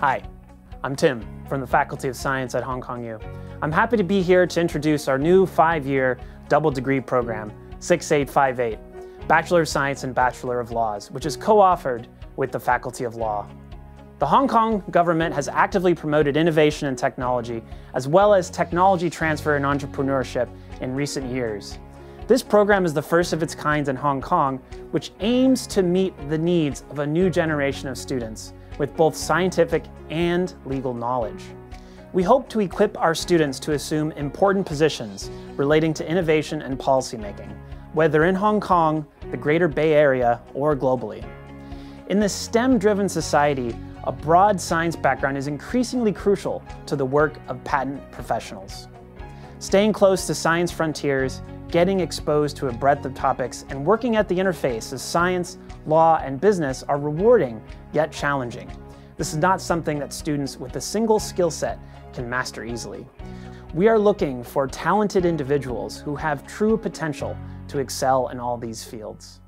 Hi, I'm Tim from the Faculty of Science at Hong Kong U. I'm happy to be here to introduce our new five-year double degree program, 6858, Bachelor of Science and Bachelor of Laws, which is co-authored with the Faculty of Law. The Hong Kong government has actively promoted innovation and technology, as well as technology transfer and entrepreneurship in recent years. This program is the first of its kind in Hong Kong, which aims to meet the needs of a new generation of students with both scientific and legal knowledge. We hope to equip our students to assume important positions relating to innovation and policymaking, whether in Hong Kong, the Greater Bay Area, or globally. In this STEM-driven society, a broad science background is increasingly crucial to the work of patent professionals. Staying close to science frontiers, getting exposed to a breadth of topics, and working at the interface of science, law, and business are rewarding, yet challenging. This is not something that students with a single skill set can master easily. We are looking for talented individuals who have true potential to excel in all these fields.